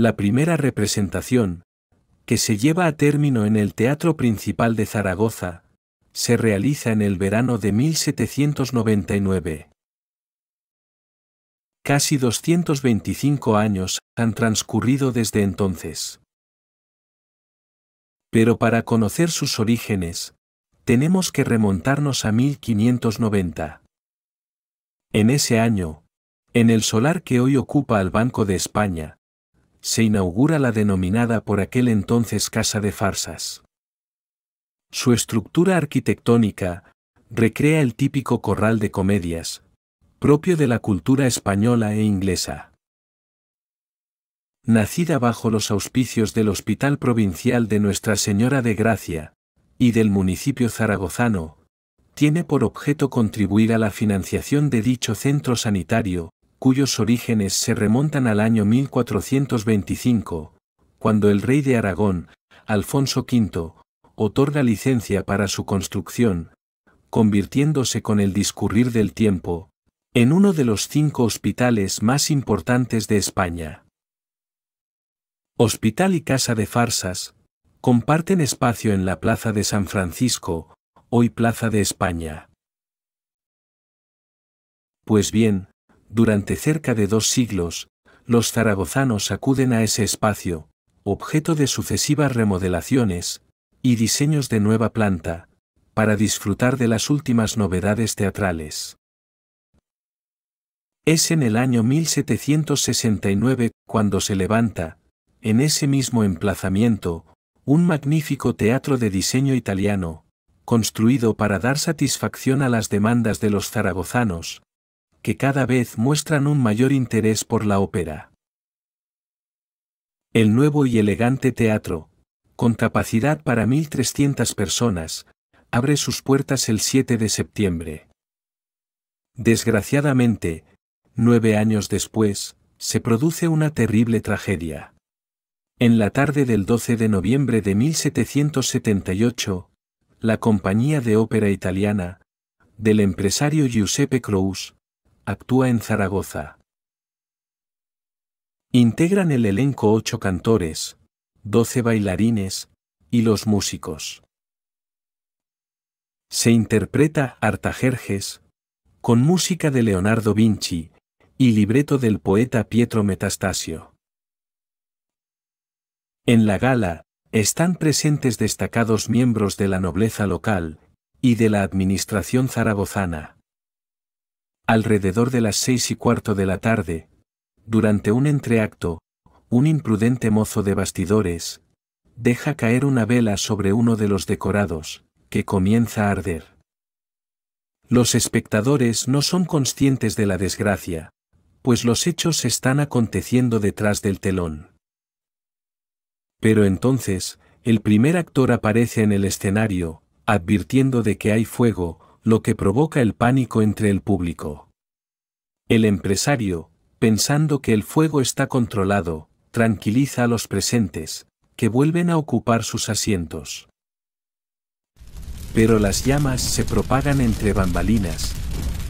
La primera representación, que se lleva a término en el Teatro Principal de Zaragoza, se realiza en el verano de 1799. Casi 225 años han transcurrido desde entonces. Pero para conocer sus orígenes, tenemos que remontarnos a 1590. En ese año, en el solar que hoy ocupa el Banco de España, se inaugura la denominada por aquel entonces Casa de Farsas. Su estructura arquitectónica recrea el típico corral de comedias, propio de la cultura española e inglesa. Nacida bajo los auspicios del Hospital Provincial de Nuestra Señora de Gracia, y del municipio zaragozano, tiene por objeto contribuir a la financiación de dicho centro sanitario, cuyos orígenes se remontan al año 1425, cuando el rey de Aragón, Alfonso V, otorga licencia para su construcción, convirtiéndose con el discurrir del tiempo, en uno de los cinco hospitales más importantes de España. Hospital y Casa de Farsas, comparten espacio en la Plaza de San Francisco, hoy Plaza de España. Pues bien, durante cerca de dos siglos, los zaragozanos acuden a ese espacio, objeto de sucesivas remodelaciones y diseños de nueva planta, para disfrutar de las últimas novedades teatrales. Es en el año 1769 cuando se levanta, en ese mismo emplazamiento, un magnífico teatro de diseño italiano, construido para dar satisfacción a las demandas de los zaragozanos, que cada vez muestran un mayor interés por la ópera. El nuevo y elegante teatro, con capacidad para 1.300 personas, abre sus puertas el 7 de septiembre. Desgraciadamente, nueve años después, se produce una terrible tragedia. En la tarde del 12 de noviembre de 1778, la compañía de ópera italiana, del empresario Giuseppe Crous, actúa en Zaragoza. Integran el elenco ocho cantores, doce bailarines, y los músicos. Se interpreta Artajerjes, con música de Leonardo Vinci, y libreto del poeta Pietro Metastasio. En la gala, están presentes destacados miembros de la nobleza local, y de la administración zaragozana. Alrededor de las seis y cuarto de la tarde, durante un entreacto, un imprudente mozo de bastidores, deja caer una vela sobre uno de los decorados, que comienza a arder. Los espectadores no son conscientes de la desgracia, pues los hechos están aconteciendo detrás del telón. Pero entonces, el primer actor aparece en el escenario, advirtiendo de que hay fuego, lo que provoca el pánico entre el público. El empresario, pensando que el fuego está controlado, tranquiliza a los presentes, que vuelven a ocupar sus asientos. Pero las llamas se propagan entre bambalinas,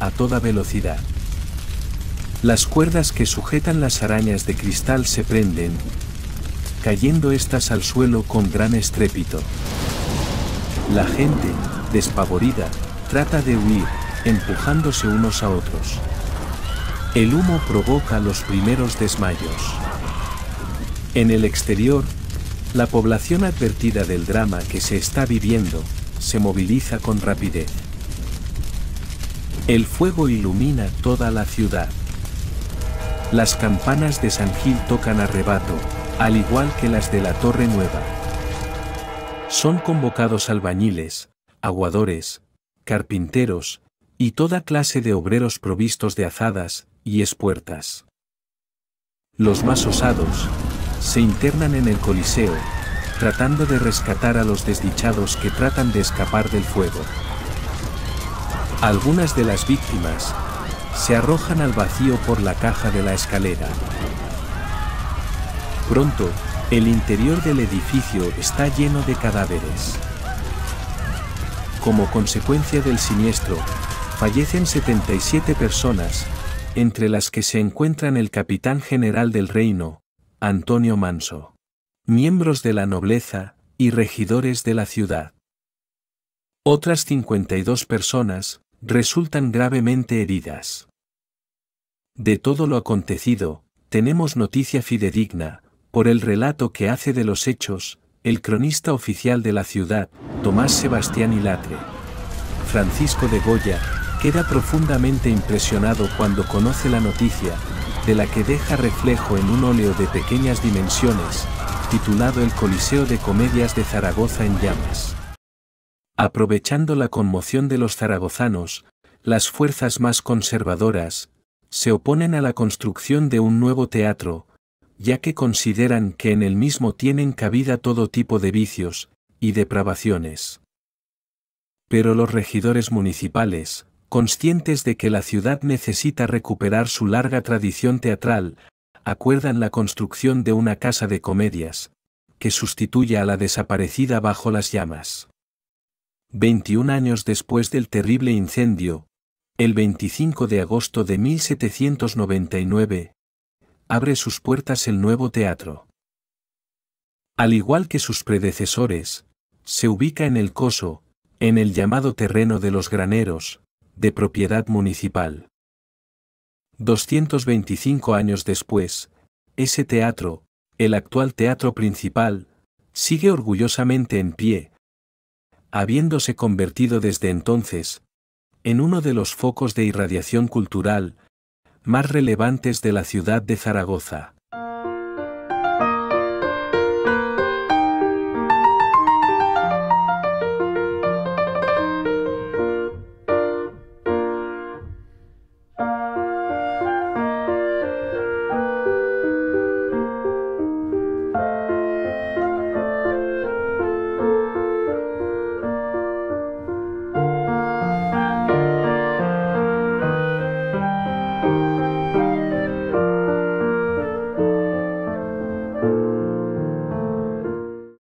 a toda velocidad. Las cuerdas que sujetan las arañas de cristal se prenden, cayendo éstas al suelo con gran estrépito. La gente, despavorida, trata de huir, empujándose unos a otros. El humo provoca los primeros desmayos. En el exterior, la población advertida del drama que se está viviendo, se moviliza con rapidez. El fuego ilumina toda la ciudad. Las campanas de San Gil tocan a rebato, al igual que las de la Torre Nueva. Son convocados albañiles, aguadores, carpinteros, y toda clase de obreros provistos de azadas y espuertas. Los más osados, se internan en el Coliseo, tratando de rescatar a los desdichados que tratan de escapar del fuego. Algunas de las víctimas se arrojan al vacío por la caja de la escalera. Pronto, el interior del edificio está lleno de cadáveres. Como consecuencia del siniestro, fallecen 77 personas, entre las que se encuentran el capitán general del reino, Antonio Manso. Miembros de la nobleza y regidores de la ciudad. Otras 52 personas resultan gravemente heridas. De todo lo acontecido, tenemos noticia fidedigna, por el relato que hace de los hechos, el cronista oficial de la ciudad, Tomás Sebastián Ilatre. Francisco de Goya, queda profundamente impresionado cuando conoce la noticia, de la que deja reflejo en un óleo de pequeñas dimensiones, titulado El Coliseo de Comedias de Zaragoza en llamas. Aprovechando la conmoción de los zaragozanos, las fuerzas más conservadoras, se oponen a la construcción de un nuevo teatro, ya que consideran que en el mismo tienen cabida todo tipo de vicios y depravaciones. Pero los regidores municipales, conscientes de que la ciudad necesita recuperar su larga tradición teatral, acuerdan la construcción de una casa de comedias, que sustituya a la desaparecida bajo las llamas. 21 años después del terrible incendio, el 25 de agosto de 1799, abre sus puertas el nuevo teatro. Al igual que sus predecesores, se ubica en el Coso, en el llamado terreno de los graneros, de propiedad municipal. 225 años después, ese teatro, el actual teatro principal, sigue orgullosamente en pie, habiéndose convertido desde entonces, en uno de los focos de irradiación cultural, más relevantes de la ciudad de Zaragoza.